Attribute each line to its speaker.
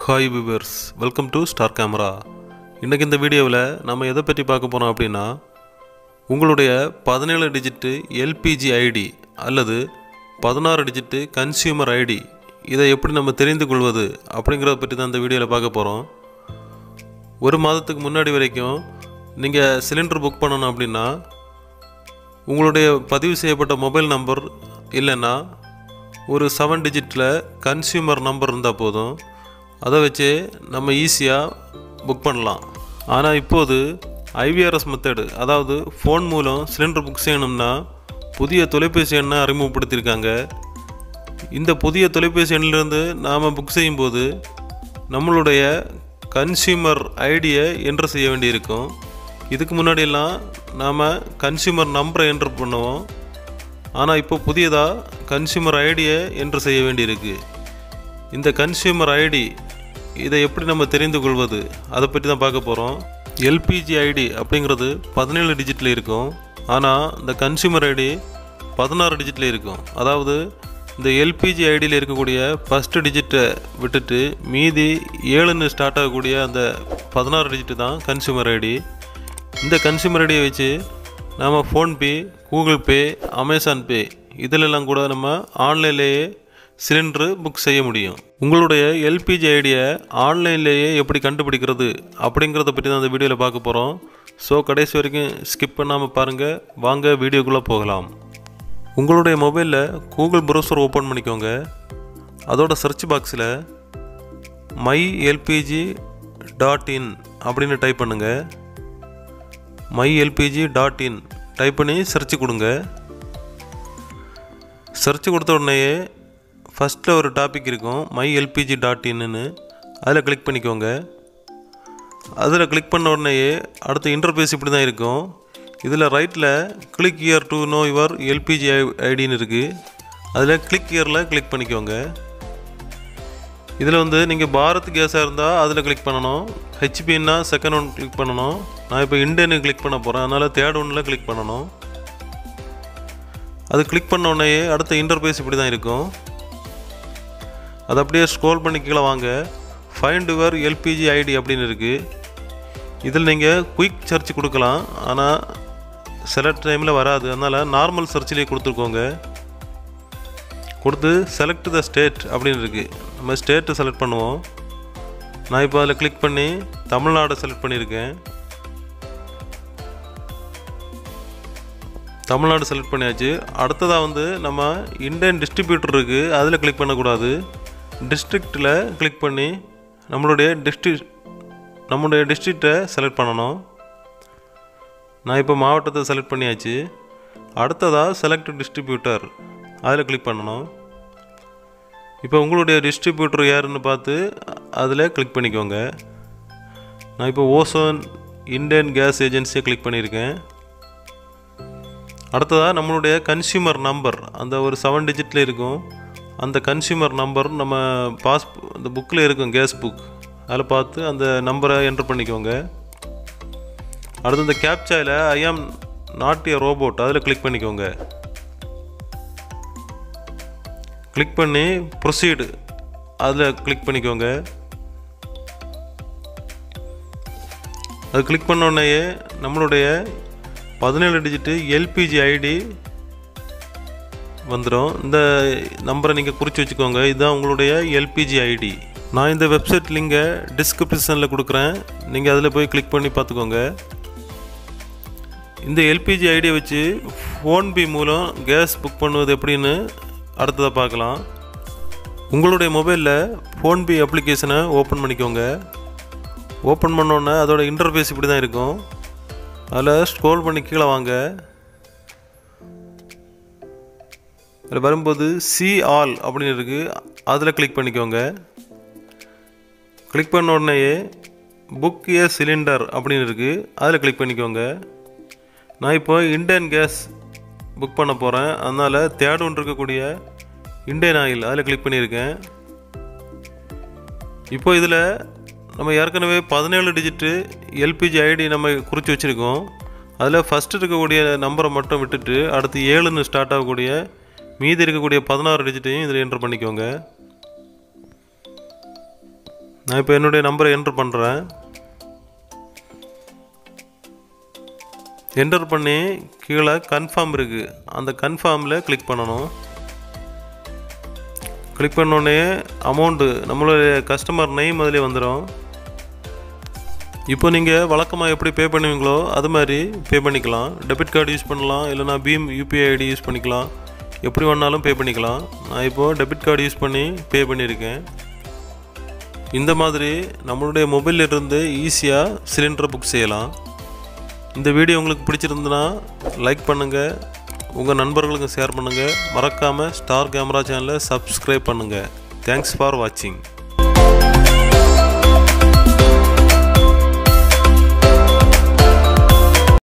Speaker 1: Hi viewers welcome to Star Camera இன்றைக்கி இந்த வீடியோவில் நம்ம எதை பற்றி பார்க்க போகிறோம் அப்படின்னா உங்களுடைய பதினேழு டிஜிட்டு எல்பிஜி ஐடி அல்லது பதினாறு டிஜிட்டு கன்சியூமர் ஐடி இதை எப்படி நம்ம தெரிந்து கொள்வது அப்படிங்கிறத பற்றி தான் இந்த வீடியோவில் பார்க்க போகிறோம் ஒரு மாதத்துக்கு முன்னாடி வரைக்கும் நீங்கள் சிலிண்டர் புக் பண்ணணும் அப்படின்னா உங்களுடைய பதிவு செய்யப்பட்ட மொபைல் நம்பர் இல்லைன்னா ஒரு செவன் டிஜிட்டில் கன்சியூமர் நம்பர் இருந்தால் போதும். அதை வச்சு நம்ம ஈஸியாக புக் பண்ணலாம். ஆனால் இப்போது ஐவிஆர்எஸ் மெத்தடு அதாவது ஃபோன் மூலம் சிலிண்டர் புக் செய்யணும்னா புதிய தொலைபேசி எண்ணை அறிமுகப்படுத்தியிருக்காங்க. இந்த புதிய தொலைபேசி எண்ணிலிருந்து நாம் புக் செய்யும்போது நம்மளுடைய கன்சியூமர் ஐடியை என்ட்ரு செய்ய வேண்டியிருக்கும். இதுக்கு முன்னாடியெல்லாம் நாம் கன்சியூமர் நம்பரை என்ட்ரு பண்ணுவோம். ஆனால் இப்போ புதியதாக கன்சியூமர் ஐடியை என்ட்ரு செய்ய வேண்டியிருக்கு. இந்த கன்சியூமர் ஐடி இதை எப்படி நம்ம தெரிந்து கொள்வது? அதை பற்றி தான் பார்க்க போகிறோம் எல்பிஜி ஐடி அப்படிங்கிறது பதினேழு டிஜிட்டில் இருக்கும். ஆனால் இந்த கன்சியூமர் ஐடி பதினாறு டிஜிட்டில் இருக்கும். அதாவது இந்த எல்பிஜி ஐடியில் இருக்கக்கூடிய ஃபஸ்ட்டு டிஜிட்டை விட்டுட்டு மீதி ஏழுன்னு ஸ்டார்ட் ஆகக்கூடிய அந்த பதினாறு டிஜிட்டு தான் கன்சியூமர் ஐடி. இந்த கன்சியூமர் ஐடியை வச்சு நம்ம PhonePe Google Pay Amazon Pay இதிலெல்லாம் கூட நம்ம ஆன்லைன்லேயே சிலிண்டரு புக் செய்ய முடியும். உங்களுடைய எல்பிஜி ஐடியை ஆன்லைன்லேயே எப்படி கண்டுபிடிக்கிறது அப்படிங்கிறத பற்றி தான் இந்த வீடியோவில் பார்க்க போகிறோம் ஸோ கடைசி வரைக்கும் ஸ்கிப் பண்ணாமல் பாருங்கள் வாங்க வீடியோக்குள்ளே போகலாம். உங்களுடைய மொபைலில் கூகுள் ப்ரௌசர் ஓப்பன் பண்ணிக்கோங்க. அதோட சர்ச் பாக்ஸில் மை எல்பிஜி டாட் இன் அப்படின்னு டைப் பண்ணுங்கள் my LPG dot in type பண்ணி சர்ச் கொடுங்க. சர்ச் கொடுத்த உடனேயே ஃபஸ்ட்டில் ஒரு டாபிக் இருக்கும் மை எல்பிஜி டாட் இன்னு அதில் கிளிக் பண்ணிக்கோங்க. அதில் கிளிக் பண்ண உடனேயே அடுத்த இன்டர்பேஸ் இப்படி தான் இருக்கும். இதில் ரைட்டில் click here to know your LPG ஐடின்னு இருக்குது அதில் கிளிக் இயரில் கிளிக் பண்ணிக்கோங்க. இதில் வந்து நீங்கள் பாரத் கேஸாக இருந்தால் அதில் கிளிக் பண்ணணும். ஹெச்பின்னா செகண்ட் ஒன் கிளிக் பண்ணணும். நான் இப்போ இண்டேனு கிளிக் பண்ண போகிறேன் அதனால் தேர்ட் ஒன்னில் கிளிக் பண்ணணும். அது கிளிக் பண்ண உடனே அடுத்த இன்டர்பேஸ் இப்படி தான் இருக்கும். அது அப்படியே ஸ்க்ரோல் பண்ணி கீழே வாங்க. ஃபைண்ட் யுவர் எல்பிஜி ஐடி அப்படின்னு இருக்குது இதில் நீங்கள் குயிக் சர்ச் கொடுக்கலாம். ஆனால் சில டைமில் வராது. அதனால் நார்மல் சர்ச்லேயே கொடுத்துருக்கோங்க. கொடுத்து செலக்ட் த ஸ்டேட் அப்படின்னு இருக்குது நம்ம ஸ்டேட்டை செலக்ட் பண்ணுவோம். நான் இப்போ அதில் கிளிக் பண்ணி தமிழ்நாடை செலக்ட் பண்ணியிருக்கேன். தமிழ்நாடு செலக்ட் பண்ணியாச்சு. அடுத்ததாக வந்து நம்ம இண்டியன் டிஸ்ட்ரிபியூட்டர் இருக்குது அதில் கிளிக் பண்ணக்கூடாது. டிஸ்ட்ரிக்டில் கிளிக் பண்ணி நம்மளுடைய டிஸ்ட்ரிக் நம்மளுடைய டிஸ்ட்ரிக்டை செலக்ட் பண்ணணும். நான் இப்போ மாவட்டத்தை செலக்ட் பண்ணியாச்சு. அடுத்ததாக செலக்ட் டிஸ்ட்ரிபியூட்டர் அதில் கிளிக் பண்ணணும். இப்போ உங்களுடைய டிஸ்ட்ரிபியூட்டர் யாருன்னு பார்த்து அதில் கிளிக் பண்ணிக்கோங்க. நான் இப்போ ஓசோன் இந்தியன் கேஸ் ஏஜென்சியை கிளிக் பண்ணியிருக்கேன். அடுத்ததாக நம்மளுடைய கன்சியூமர் நம்பர் அந்த ஒரு செவன் டிஜிட்டில் இருக்கும். அந்த கன்சியூமர் நம்பர் நம்ம பாஸ் அந்த புக்கில் இருக்கும் கேஸ் புக் அதில் பார்த்து அந்த நம்பரை என்ட்ரு பண்ணிக்கோங்க. அடுத்து இந்த கேப்சாயில் I am not a robot அதில் கிளிக் பண்ணிக்கோங்க. கிளிக் பண்ணி ப்ரொசீடு அதில் கிளிக் பண்ணிக்கோங்க. அது கிளிக் பண்ண உடனேயே நம்மளுடைய பதினேழு டிஜிட்டு எல்பிஜி ஐடி வந்துடும் இந்த நம்பரை நீங்கள் குறித்து வச்சுக்கோங்க. இதுதான் உங்களுடைய எல்பிஜி ஐடி நான் இந்த வெப்சைட் லிங்கை டிஸ்கிரிப்ஷனில் கொடுக்குறேன். நீங்கள் அதில் போய் கிளிக் பண்ணி பார்த்துக்கோங்க. இந்த எல்பிஜி ஐடியை வச்சு ஃபோன்பே மூலம் கேஸ் புக் பண்ணுவது எப்படின்னு அடுத்ததை பார்க்கலாம். உங்களுடைய மொபைலில் ஃபோன்பே அப்ளிகேஷனை ஓப்பன் பண்ணிக்கோங்க. ஓப்பன் பண்ணோன்னே அதோட இன்டர்ஃபேஸ் இப்படி தான் இருக்கும். அதில் ஸ்க்ரோல் பண்ணி கீழே வாங்க. அதில் வரும்போது சி ஆல் அப்படின்னு இருக்குது அதில் கிளிக் பண்ணிக்கோங்க. கிளிக் பண்ண உடனேயே புக் ஏ சிலிண்டர் அப்படின்னு இருக்குது அதில் கிளிக் பண்ணிக்கோங்க. நான் இப்போ இண்டியன் கேஸ் புக் பண்ண போகிறேன் அதனால் தேர்ட் ஒன்று இருக்கக்கூடிய இண்டியன் ஆயில் அதில் கிளிக் பண்ணியிருக்கேன். இப்போ இதில் நம்ம ஏற்கனவே பதினேழு டிஜிட்டு எல்பிஜி ஐடி நம்ம குறித்து வச்சுருக்கோம். அதில் ஃபஸ்ட்டு இருக்கக்கூடிய நம்பரை மட்டும் விட்டுட்டு அடுத்து ஏழுன்னு ஸ்டார்ட் ஆகக்கூடிய மீதி இருக்கக்கூடிய பதினாறு டிஜிட்டையும் இதில் என்ட்ரு பண்ணிக்கோங்க. நான் இப்போ என்னுடைய நம்பரை என்ட்ரு பண்ணுறேன் என்டர் பண்ணி கீழே கன்ஃபார்ம் இருக்குது அந்த கன்ஃபார்மில் கிளிக் பண்ணணும். கிளிக் பண்ணோடனே அமௌண்ட்டு நம்மளுடைய கஸ்டமர் நெய்ம் அதிலே வந்துடும் இப்போ நீங்கள் வழக்கமாக எப்படி பே பண்ணுவீங்களோ அது மாதிரி பே பண்ணிக்கலாம். டெபிட் கார்டு யூஸ் பண்ணலாம். இல்லைனா பீம் யூபிஐ ஐடி யூஸ் பண்ணிக்கலாம். எப்படி வேணாலும் பே பண்ணிக்கலாம். நான் இப்போது டெபிட் கார்டு யூஸ் பண்ணி பே பண்ணியிருக்கேன். இந்த மாதிரி நம்மளுடைய மொபைலிருந்து இருந்து ஈஸியாக சிலிண்டரை புக் செய்யலாம். இந்த வீடியோ உங்களுக்கு பிடிச்சிருந்துன்னா லைக் பண்ணுங்கள் உங்கள் நண்பர்களுக்கு ஷேர் பண்ணுங்கள் மறக்காமல் ஸ்டார் கேமரா சேனலை சப்ஸ்கிரைப் பண்ணுங்கள் தேங்க்ஸ் ஃபார் வாட்சிங்